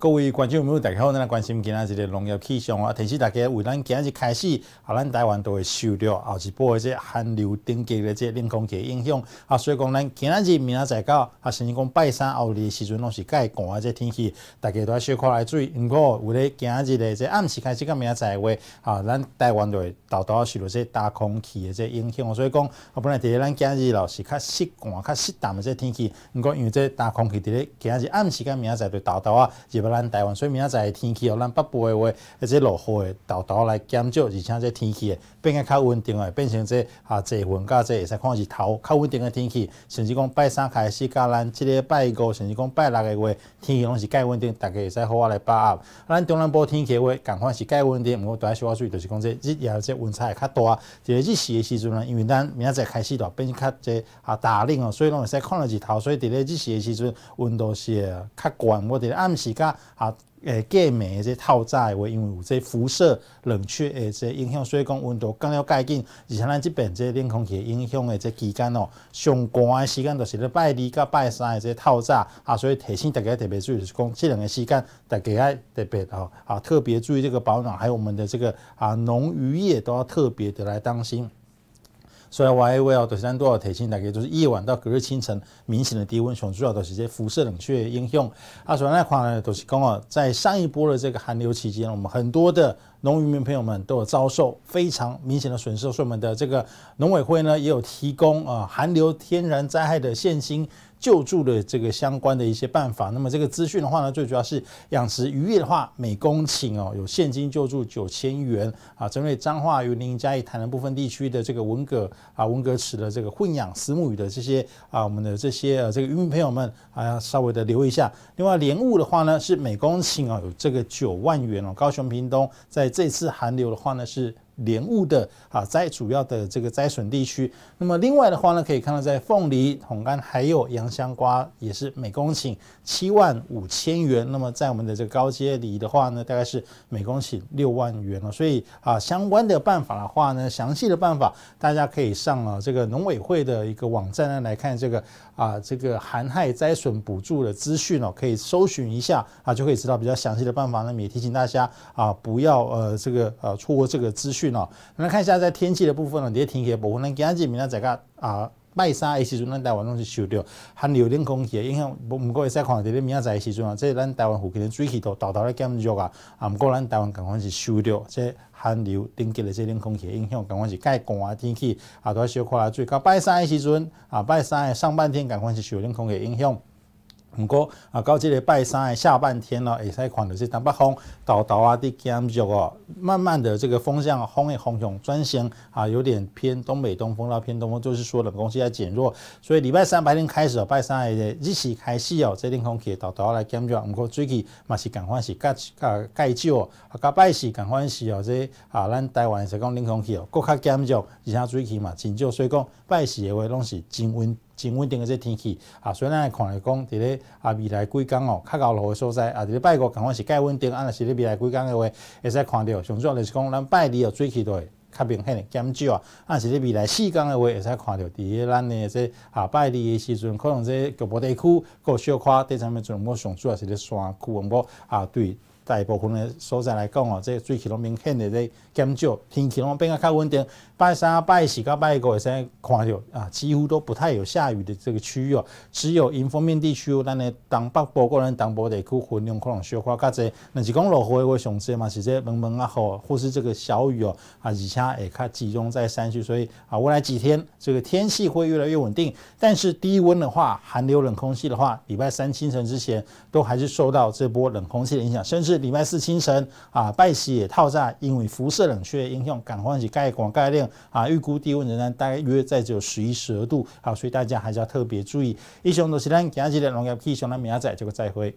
各位观众朋友，大家好，咱来关心今仔日的农业气象啊，提示大家为咱今仔日开始，啊，咱台湾都会受到后一波的这寒流顶级的这冷空气影响啊，所以讲咱今仔日明仔载到啊，甚至讲拜三后日的时阵，拢是介寒啊，这天气，大家都要小可来注意。不过为了今仔日的这暗时开始到明仔载话，啊，咱台湾都会豆豆受到这大空气的这影响，所以讲啊，本来伫咱今仔日咯是较湿寒、较湿淡的这天气，不过因为这大空气伫咧今仔日暗时到明仔载对豆豆啊，入咱台湾，所以明仔载天气哦，咱北部的话，或者落雨的豆豆来减少，而且这天气诶变个较稳定诶，变成这啊这云甲这会使看是头较稳定诶天气，甚至讲拜三开始甲咱即个拜五，甚至讲拜六诶话天气拢是介稳定，大家会使好啊来把握。咱中南部天气话，共款是介稳定，毋过大家小可注意，就是讲这日夜这温差会较大。即个日时诶时阵呢，因为咱明仔载开始咯，变较这啊大冷哦，所以拢会使看到日头，所以伫咧日时诶时阵温度是较悬，我伫咧暗时甲啊。诶，过暝诶，这透早诶话，因为有这辐射冷却诶，这影响，所以讲温度更要介紧。而且咱即边这冷空气影响诶，这期间哦，上寒诶时间就是咧拜二甲拜三诶，这透早啊，所以提醒大家特别注意，就是讲这两个时间，大家要特别哦啊，特别注意这个保暖，还有我们的这个啊农渔业都要特别的来当心。所以，我还为哦，就是咱多少提醒大家，就是夜晚到隔日清晨明显的低温，上主要都是这辐射冷却影响。啊，所以那块呢，都是讲哦，在上一波的这个寒流期间，我们很多的农渔民朋友们都有遭受非常明显的损失。所以，我们的这个农委会呢，也有提供啊寒流天然灾害的现金。救助的这个相关的一些办法，那么这个资讯的话呢，最主要是养殖渔业的话，每公顷哦有现金救助九千元啊，针对彰化、云林、嘉义、台南部分地区的这个文革啊文革池的这个混养私募鱼的这些啊，我们的这些呃这个渔民朋友们啊，要稍微的留意一下。另外莲雾的话呢，是每公顷啊有这个九万元哦，高雄屏东在这次寒流的话呢是。莲雾的啊，在主要的这个栽损地区，那么另外的话呢，可以看到在凤梨、红柑还有洋香瓜也是每公顷七万五千元。那么在我们的这个高阶梨的话呢，大概是每公顷六万元了。所以啊，相关的办法的话呢，详细的办法大家可以上啊这个农委会的一个网站呢来看这个啊这个寒害灾损补助的资讯哦，可以搜寻一下啊，就可以知道比较详细的办法。那么也提醒大家啊，不要呃这个呃错过这个资讯。哦，来看一下在天气的部分呢，这些天气的部分，咱今日明仔载个啊，拜三的时阵，咱台湾拢是受着寒流冷空气的影响，不毋过会使看到咧明仔载的时阵啊，即咱台湾附近的水气都豆豆咧减弱啊，啊，毋过咱台湾刚刚是受着这寒流顶级的这冷空气的影响，刚刚是介寒的天气啊，都要小看注意。到拜三的时阵啊，拜三的上半天刚刚是受冷空气影响。毋过啊，到即个拜三的下半天咯，会使看到是东北风豆豆啊伫减弱哦，慢慢的这个风向风的方向转向啊，有点偏东北东风到偏东风，就是说冷空气在减弱。所以礼拜三白天开始哦，拜三的日时开始哦，这冷空气豆豆来减弱。毋过最近嘛是共款是较较介少，啊，到拜四共款是哦，这啊咱台湾是讲冷空气哦，搁较减弱，而且最近嘛真少，所以讲拜四的话拢是真温。真稳定的这天气啊，所以咱来看来讲，伫咧啊未来几工哦，较高落的所在啊，伫咧拜五讲款是介稳定，啊，若是咧未来几工的话，会使看到，上主要就是讲咱拜二哦，水气都会较明显的减少啊，啊，是咧未来四工的话，会使看到，伫咧咱的这啊拜二的时阵，可能这局部地区个小块，第三面阵无上主要是咧山区，毋过啊对。大部分的所在来讲哦，这水气拢明显的在减少，天气拢变啊较稳定。拜三、拜四、到拜五会使看到啊，几乎都不太有下雨的这个区域哦，只有迎风面地区，咱的东北部个咱东部地区云量可能小可较济。那是讲落雨会上济嘛，是这蒙蒙啊好，或是这个小雨哦啊，而且会较集中在山区，所以啊，未来几天这个天气会越来越稳定。但是低温的话，寒流冷空气的话，礼拜三清晨之前都还是受到这波冷空气的影响，甚至。礼拜四清晨啊，拜喜也套在，因为辐射冷却影响，赶快去盖广盖量啊，预估低温仍然大约在只有十一十二度，好，所以大家还是要特别注意。以上都是咱今日的农业气象，咱明仔载这个再会。